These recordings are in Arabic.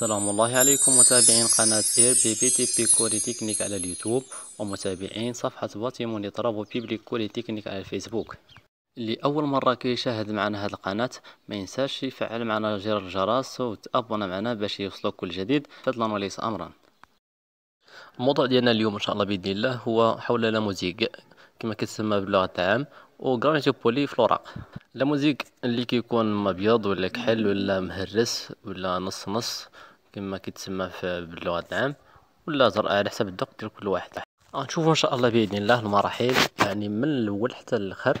سلام الله عليكم متابعين قناة إير بي BTP كوري تكنيك على اليوتيوب ومتابعين صفحة bâtiment travaux publics كوري تكنيك على الفيسبوك. اللي أول مرة كيشاهد معنا هذه القناة ما ينساش يفعل معنا زر الجرس وتابونا معنا باش يوصلك كل جديد. فضلا وليس أمرا الموضوع ديالنا اليوم إن شاء الله بإذن الله هو حول la mosaïque كما كتسمى بلغة العام و granito poli في الوراق la mosaïque اللي كيكون مبيض ولا كحل ولا مهرس ولا نص نص كما كيتسمى باللغة العام ولا زرق على حسب الذوق ديال كل واحد. غنشوفوا إن شاء الله بإذن الله المراحل يعني من الأول حتى الآخر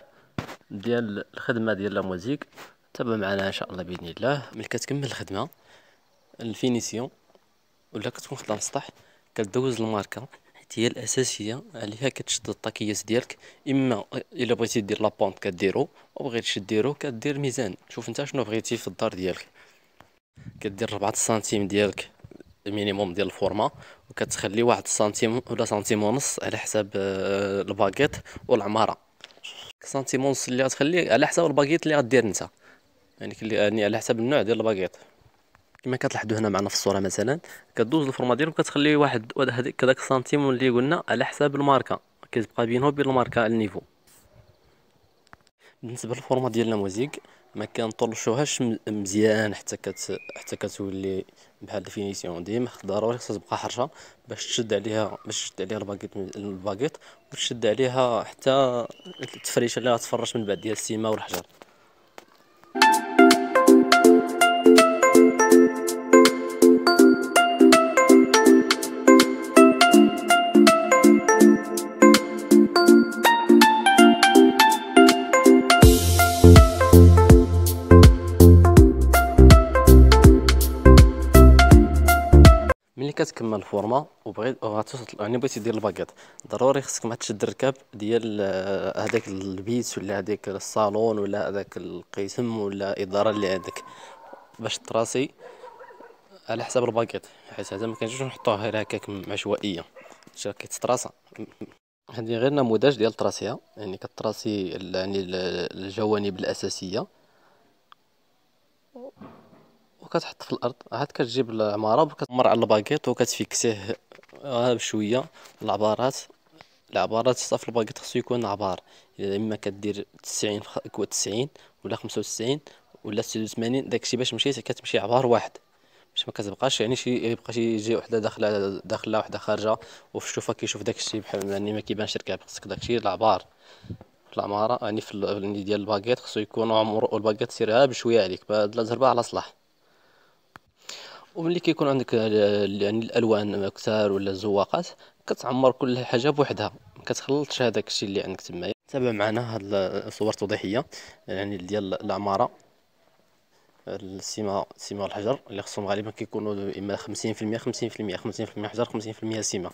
ديال الخدمة ديال la mosaïque تابع معنا إن شاء الله بإذن الله. ملي كتكمل الخدمة ال finition ولا كتكون خدام السطح كدوز الماركة. هي الاساسيه عليها كتشد الطاكيات ديالك إما إلا بغيتي دير la pente كديرو أو بغيتيش ديرو كدير ميزان. شوف أنت شنو بغيتي في الدار ديالك. كدير ربعة سنتيم ديالك ال minimum ديال ال forme وكتخلي واحد سنتيم ولا سنتيم ونص على حساب آه، الباكيت والعمارة. سنتيم ونص اللي غتخلي على حساب الباكيت اللي غدير أنت. يعني يعني على حساب النوع ديال الباكيت. كما كتلاحظوا هنا معنا في الصورة مثلا كدوز ال forme ديالك وكتخلي واحد هذيك داك السنتيم اللي قلنا على حساب الماركة. كتبقى بينه وبين الماركة ال niveau. بالنسبة لل forme ديال الموزيك ما كنطلشوهاش مزيان حتى كت حتى كتولي بحال ال finition ديما ضروري خصها تبقى حرشة باش تشد عليها باش تشد عليها ال baguette ال baguette وتشد عليها حتى التفريشة اللي غتفرش من بعد ديال ال ciment والحجر. كتكمل ال forme وبغيت غتوصل يعني بغيتي دير الباكيط ضروري خصك ما تشد الركاب ديال آه، هذاك البيت ولا هذاك الصالون ولا هذاك القسم ولا الاداره اللي عندك. باش تراسي على حساب الباكيط حيت هذا ما كنجيوش نحطوه غير هكاك عشوائية. كيتطراسا هذه غير نموذج ديال ال tracé يعني كتراسي يعني الجوانب الأساسية. وكتحط في الأرض عاد كتجيب العمارة وكتمر على الباكيط وكتفيكسيه بشوية العبارات. العبارات صافي الباكيط خصو يكون عبار. إما كدير تسعين تسعين ولا خمسة وتسعين ولا ستة وثمانين داكشي باش مشيت كتمشي عبار واحد. باش ما كتبقاش يعني شي يبقى شي يجي وحدة داخلة داخلة وحدة خارجة. وفي الشوفة كيشوف داكشي بحال يعني ما كيبانش ركاب خصك داكشي العبار. في العمارة يعني في ديال الباكيط خصو يكون عمر الباكيط سير بشوية عليك لا زربة على صلاح. وملي كيكون عندك يعني الألوان كثار ولا الزواقات كتعمر كل حاجة بوحدها. ما كتخلطش هذاك الشيء اللي عندك تما. تابع معنا هاد الصور التوضيحيه يعني ديال العماره السيما السيما والحجر اللي خصهم غالبا كيكونوا إما 50% 50% 50% حجر 50%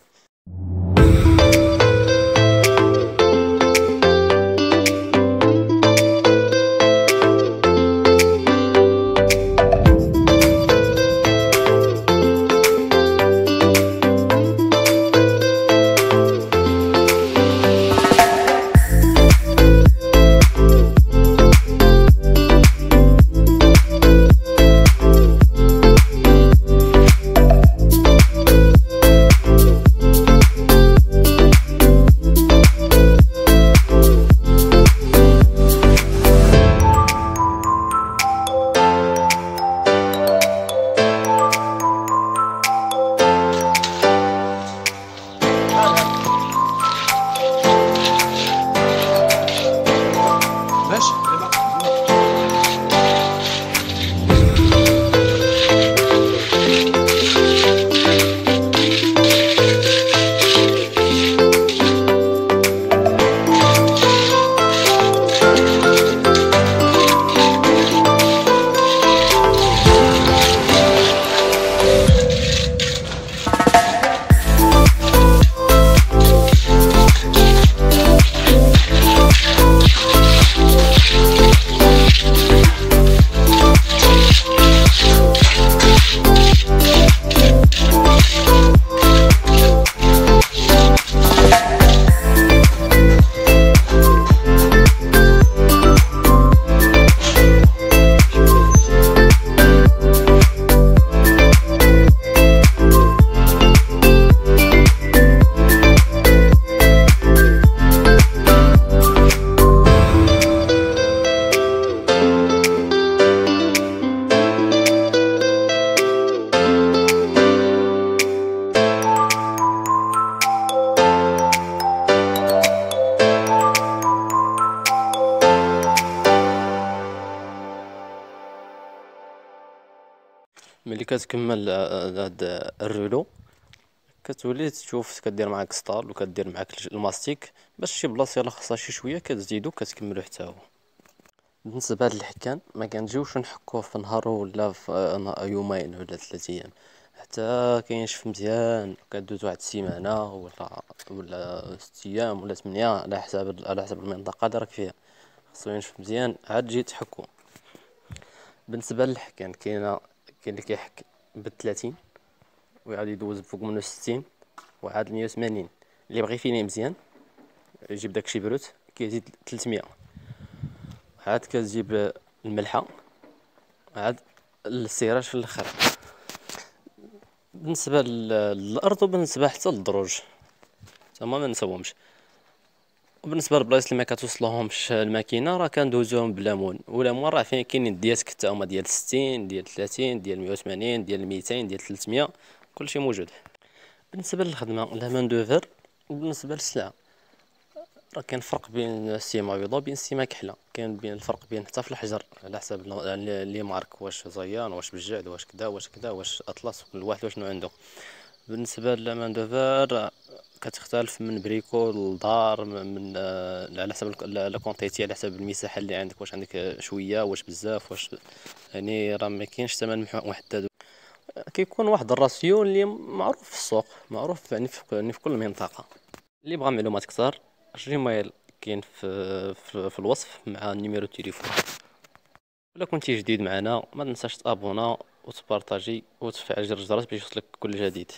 سيما كتكمل هاد ال rouleau كتولي تشوف كدير معاك سطال وكدير معاك ال mastic باش شي بلاصة الا خاصها شي شوية كتزيدو كتكملو حتى هو. بالنسبة لهاد الحكان ما كنجيوش نحكوه في نهار ولا في يومين ولا ثلاث أيام. حتى كينشف مزيان كدوز واحد السيمانة ولا ولا ست أيام ولا ثمانية على حساب على حسب المنطقة اللي راك فيها. خاصو ينشف مزيان عاد تجي تحكو. بالنسبة للحكان كاينة كاين اللي كيحك بالثلاثين ويعاد يدوز فوق منو ستين وعاد مية وثمانين. اللي بغى ي finir مزيان يجيب داكشي بروت كيزيد تلتمية. عاد كتجيب الملحة عاد ال cirage في الأخر. بالنسبة للأرض وبالنسبة حتى للدروج. تما ما نساوهمش. وبالنسبة للبلايص اللي ما كتوصلهمش الماكينة راه كندوزوهم بليمون وليمون راه فيه كاينين دياسك حتى هما ديال ستين ديال تلاتين ديال مية وثمانين ديال ميتين ديال تلتمية كلشي موجود. بالنسبة للخدمة la main d'œuvre وبالنسبة للسلعة راه كاين فرق بين ال ciment بيضا وبين ال ciment كحلة. كاين بين الفرق بين حتى في الحجر على حسب les marques واش زيان واش بالجعد واش كدا واش كدا واش أطلس كل واحد واشنو عنده. بالنسبة ل main d'œuvre كتختلف من بريكو لدار من على حسب la quantité على حسب المساحة اللي عندك واش عندك شوية واش بزاف واش يعني راه ما كاينش ثمن محدد كيكون واحد ال ratio اللي معروف في السوق معروف يعني في, يعني كل منطقة. اللي بغى معلومات كثر ال Gmail كاين في, في, في الوصف مع numéro التليفون ولا كنتي جديد معنا ما تنساش ت abonner وت partager وتفعل جرس الجرس باش يوصلك كل جديد.